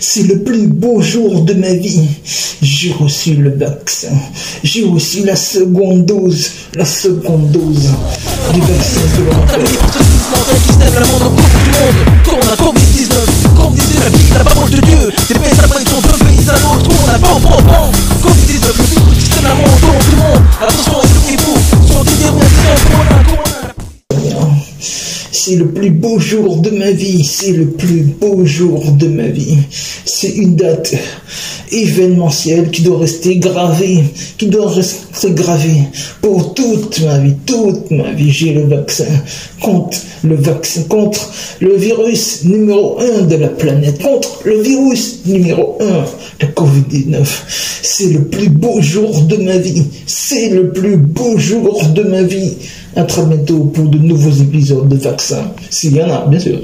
C'est le plus beau jour de ma vie. J'ai reçu le vaccin. J'ai reçu la seconde dose. La seconde dose du vaccin de C'est le plus beau jour de ma vie, c'est le plus beau jour de ma vie. C'est une date événementielle qui doit rester gravée, qui doit rester gravée pour toute ma vie, toute ma vie. J'ai le vaccin contre le vaccin, contre le virus numéro un de la planète, contre le virus numéro un, le Covid-19. C'est le plus beau jour de ma vie, c'est le plus beau jour de ma vie. À très bientôt pour de nouveaux épisodes de vaccin, s'il y en a, bien sûr.